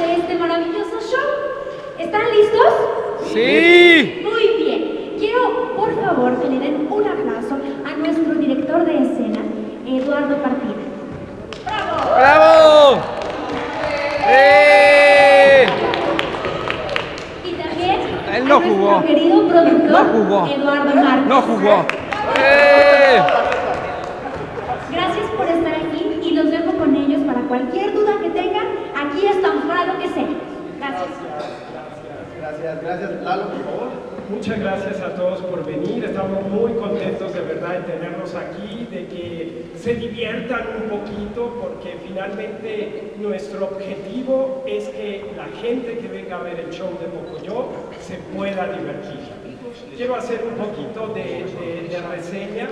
de este maravilloso show. ¿Están listos? Sí. Muy bien. Quiero, por favor, que le den un aplauso a nuestro director de escena, Eduardo Partida. ¡Bravo! ¡Bravo! ¡Eh! Y también Él no a nuestro jugó. querido productor, No jugó. Eduardo Márquez. No jugó. ¡Eh! Gracias por estar aquí y los dejo con ellos para cualquier duda que tengan. Para lo que sea. Gracias. Gracias, gracias. Lalo, por favor. Muchas gracias a todos por venir. Estamos muy contentos de verdad de tenerlos aquí, de que se diviertan un poquito, porque finalmente nuestro objetivo es que la gente que venga a ver el show de Pocoyo se pueda divertir. Quiero hacer un poquito de, reseña.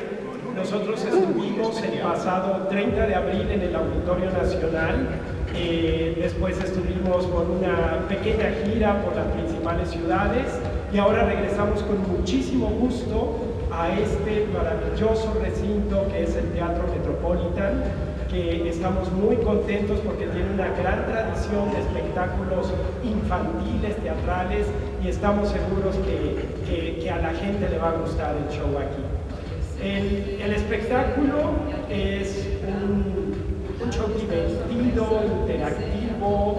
Nosotros estuvimos el pasado 30 de abril en el Auditorio Nacional. Eh, después estuvimos con una pequeña gira por las principales ciudades y ahora regresamos con muchísimo gusto a este maravilloso recinto que es el Teatro Metropolitan, estamos muy contentos porque tiene una gran tradición de espectáculos infantiles, teatrales y estamos seguros que, que- a la gente le va a gustar el show aquí. El, el espectáculo es un, un show divertido, interactivo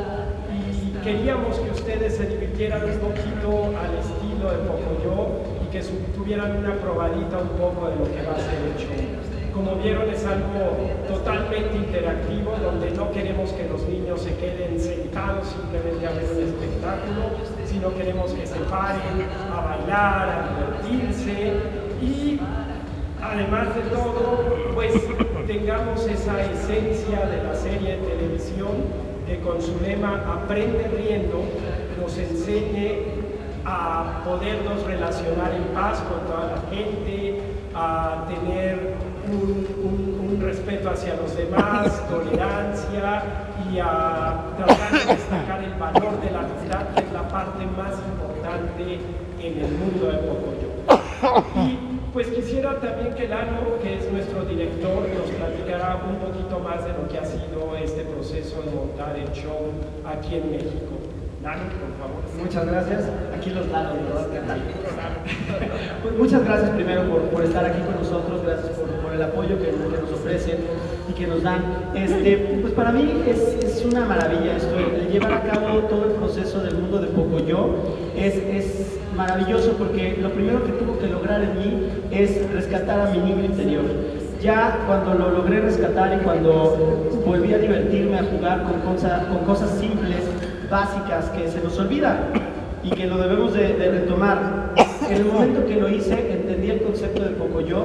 y queríamos que ustedes se divirtieran un poquito al estilo de Pocoyo y que tuvieran una probadita un poco de lo que va a ser el show. Como vieron es algo totalmente interactivo donde no queremos que los niños se queden sentados simplemente a ver un espectáculo, sino queremos que se paren a bailar, a divertirse y además de todo, pues tengamos esa esencia de la serie de televisión que con su lema Aprende riendo nos enseñe a podernos relacionar en paz con toda la gente, a tener un, un- un respeto hacia los demás, tolerancia y a tratar de destacar el valor de la amistad, que es la parte más importante en el mundo de Pocoyo. Y pues quisiera también que Lalo, que es nuestro director, nos platicara un poquito más de lo que ha sido este proceso de montar el show aquí en México. Muchas gracias. Aquí los Lalo, ¿verdad? Muchas gracias primero por, por estar aquí con nosotros, gracias por, por el apoyo que, que nos ofrecen y que nos dan. Este, pues para mí es, es una maravilla esto, llevar a cabo todo el proceso del mundo de Pocoyo es, es maravilloso porque lo primero que tuvo que lograr en mí es rescatar a mi niño interior. Ya cuando lo logré rescatar y cuando volví a divertirme, a jugar con, cosa- con cosas simples, básicas que se nos olvidan y que lo debemos de, de retomar. En el momento que lo hice, entendí el concepto del Pocoyo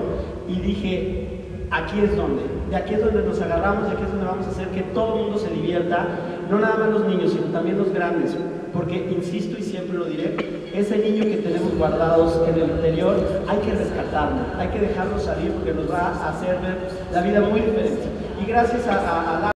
y dije, aquí es donde, de aquí es donde nos agarramos, de aquí es donde vamos a hacer que todo el mundo se divierta, no nada más los niños, sino también los grandes, porque insisto y siempre lo diré, ese niño que tenemos guardados en el interior hay que rescatarlo, hay que dejarlo salir porque nos va a hacer ver la vida muy diferente. Y gracias a, a- a la-